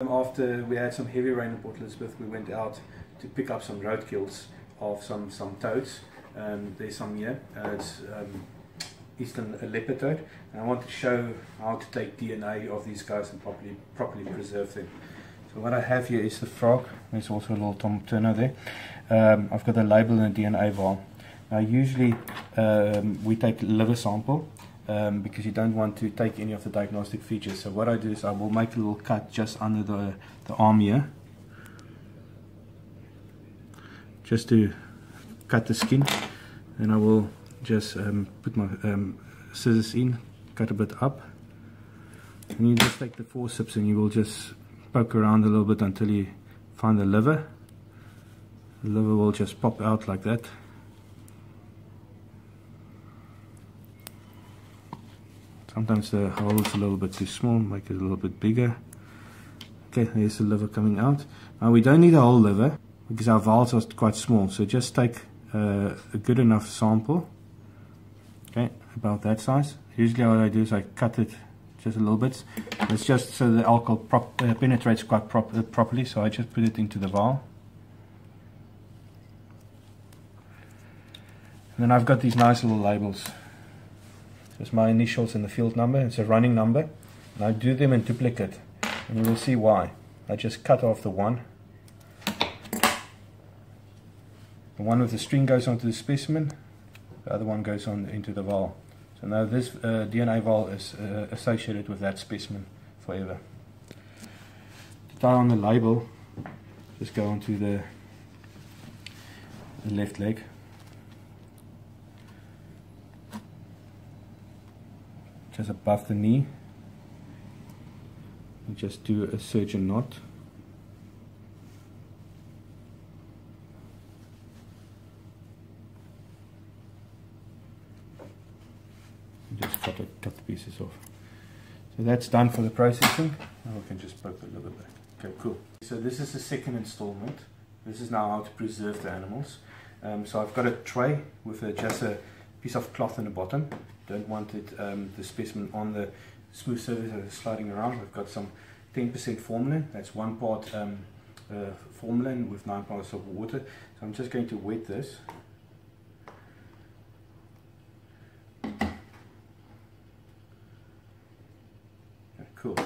After we had some heavy rain in Port Elizabeth, we went out to pick up some roadkills of some, some toads. Um, there's some here. Uh, it's um, eastern leopard toad. And I want to show how to take DNA of these guys and properly, properly preserve them. So what I have here is the frog. There's also a little Tom Turner there. Um, I've got a label and a DNA vial. Now usually um, we take liver sample um, because you don't want to take any of the diagnostic features. So what I do is I will make a little cut just under the, the arm here. Just to cut the skin. And I will just um, put my um, scissors in, cut a bit up. And you just take the forceps and you will just poke around a little bit until you find the liver. The liver will just pop out like that. Sometimes the hole is a little bit too small, make it a little bit bigger. Okay, there's the liver coming out. Now we don't need a whole liver because our vials are quite small, so just take uh, a good enough sample. Okay, about that size. Usually what I do is I cut it just a little bit. It's just so the alcohol prop, uh, penetrates quite prop, uh, properly, so I just put it into the vial And then I've got these nice little labels. It's my initials and the field number. It's a running number. And I do them in duplicate. And you will see why. I just cut off the one. The one with the string goes onto the specimen. The other one goes on into the vial. So now this uh, DNA vial is uh, associated with that specimen forever. To tie on the label, just go onto the left leg. Just above the knee. And just do a surgeon knot. Just cut, it, cut the pieces off. So that's done for the processing. Now we can just poke a little bit. Okay cool. So this is the second installment. This is now how to preserve the animals. Um, so I've got a tray with a, just a piece of cloth in the bottom don't want it um, the specimen on the smooth surface that is sliding around. We've got some 10% formalin. That's one part um, uh, formalin with nine parts of water. So I'm just going to wet this. Cool.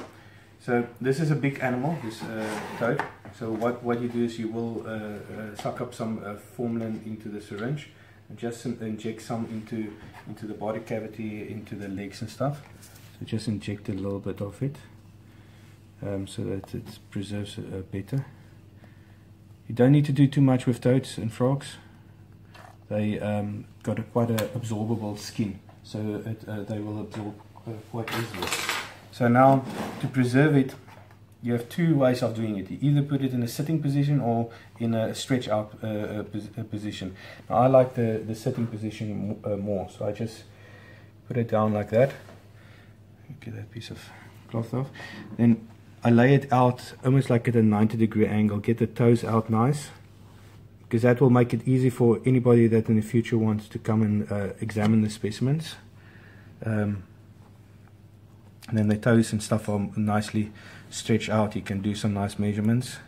So this is a big animal, this uh, toad. So what, what you do is you will uh, uh suck up some uh, formalin into the syringe just inject some into into the body cavity, into the legs and stuff. So just inject a little bit of it um, so that it preserves uh, better. You don't need to do too much with toads and frogs. They um, got a, quite a absorbable skin, so it, uh, they will absorb uh, quite easily. So now to preserve it, you have two ways of doing it. You either put it in a sitting position or in a stretch out uh, uh, uh, position. Now I like the, the sitting position uh, more, so I just put it down like that. Get that piece of cloth off. Then I lay it out almost like at a 90 degree angle. Get the toes out nice because that will make it easy for anybody that in the future wants to come and uh, examine the specimens. Um, and then the toes and stuff are nicely stretched out you can do some nice measurements.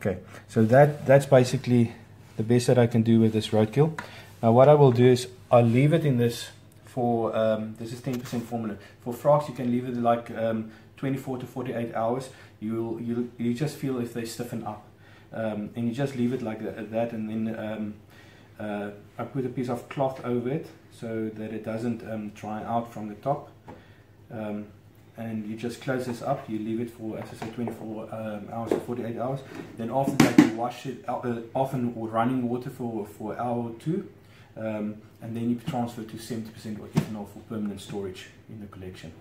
Okay so that that's basically the best that I can do with this roadkill. Now what I will do is I'll leave it in this for um, this is 10% formalin. For frogs you can leave it like um, 24 to 48 hours. You'll you you just feel if they stiffen up. Um, and you just leave it like that and then um, uh, I put a piece of cloth over it so that it doesn't um, dry out from the top. Um, and you just close this up you leave it for as I said 24 um, hours or 48 hours. Then after that you wash it uh, often with running water for, for an hour or two. Um, and then you transfer to 70% or ethanol for permanent storage in the collection